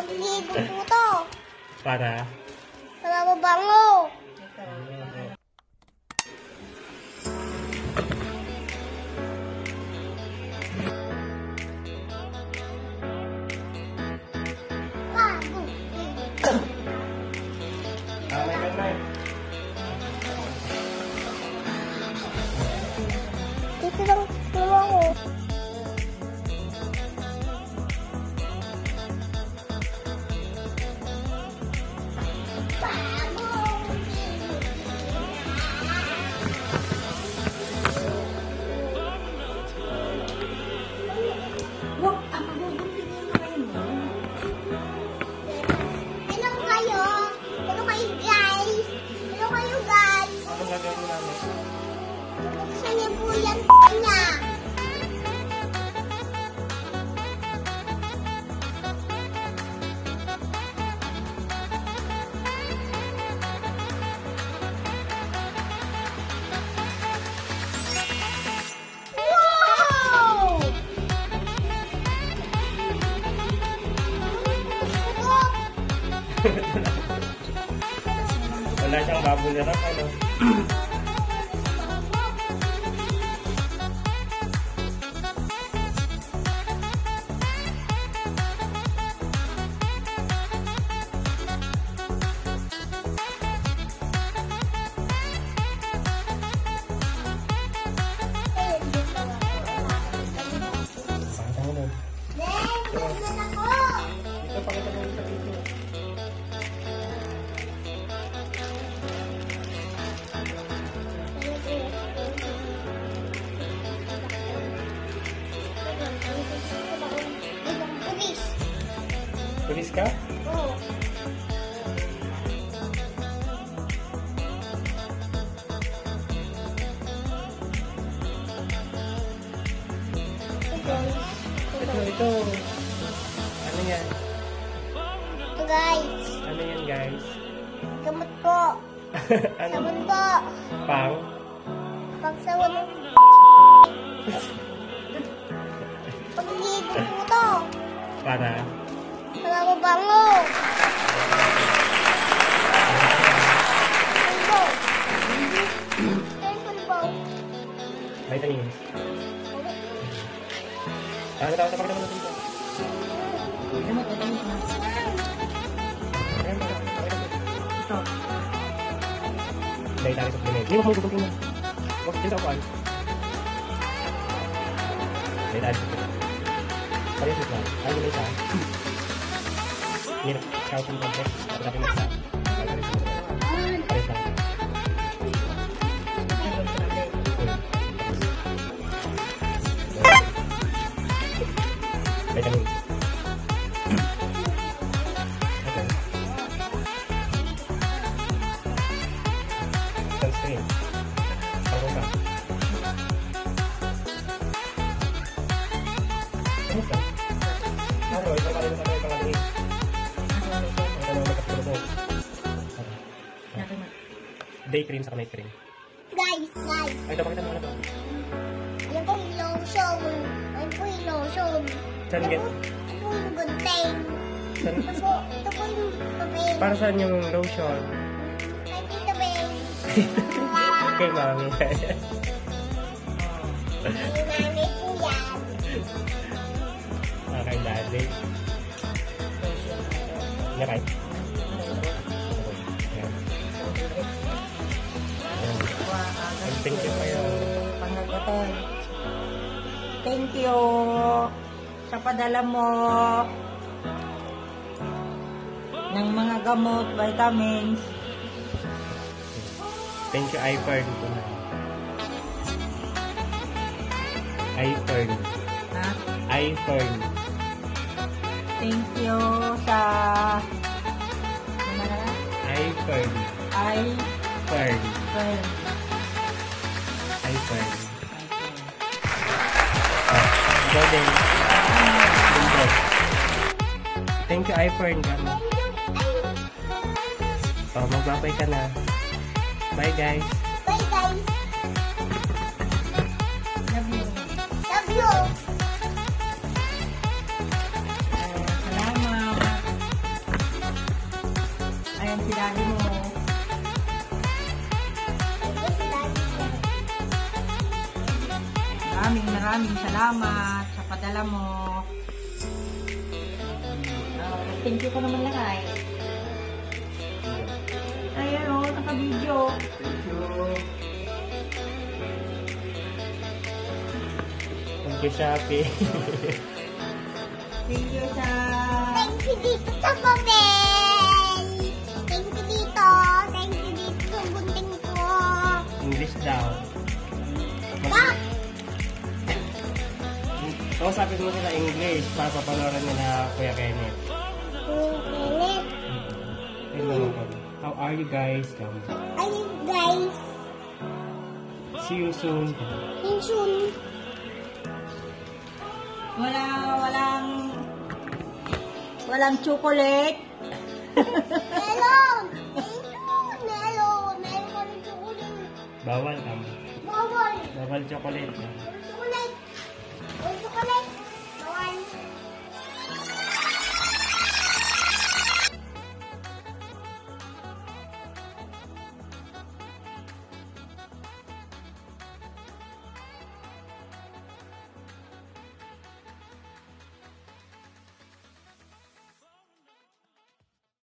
Pagligo po to. Para? Para mabango. Bago. Buksan niyo po yan niya. Wow! Wala siyang bubble wrap, ano? Pakita ka? Oo. Ito, ito. Ano yan? Ito guys, Ano yan, guys? gamot po. ano? Sabon po. Pang? Pagsawon ng... Pagligo po to. Para? Para mabango. Pulbo. Ito yung pulbo. Vitamins. Ah, ito, ito, pakita mo na dito. Ayan, pakita mo. Ito. Dahil tayo sa supplement. Hindi mo kami gugutin mo. Huwag dito ako ano. Dahil tayo sa supplement. Pares ito lang. Ay, Mira, chao. Mo. Day cream sa night cream. Guys, guys. Ay, ito pakita mo na to. Yan po yung lotion. Yan po yung lotion. Saan Ito po- ito po yung gunting. Saan? Ito po, ito po yung papel. Para saan yung lotion? Kay Tita Beng. Kay mami. Thank you sa padala mo ng mga gamot, vitamins. Thank you, iPhone. iPhone. Ha? iPhone. Thank you sa ano na? iPhone. I Phone. well, iPhone. Golden. Golden. Thank you, iPhone. Oh, magbabay ka na. Bye guys. Maraming maraming salamat sa padala mo. Oh, thank you ka naman lakay. Ayan o, naka-video. Thank you. Thank you, Shopee. Thank you sa... Thank you dito sa papel. Thank you dito. Thank you dito sa gunting ko. English daw. Kausapin mo sila English para papanoran nila Kuya Kenneth. Kulit. Hello. How are you guys? Come. Ayun guys. See you soon. Hinsun. Wala, walang... Walang chocolate. Melon. Melon. Rin chocolate. Bawal, um, Bawal. bawal chocolate. Chocolate.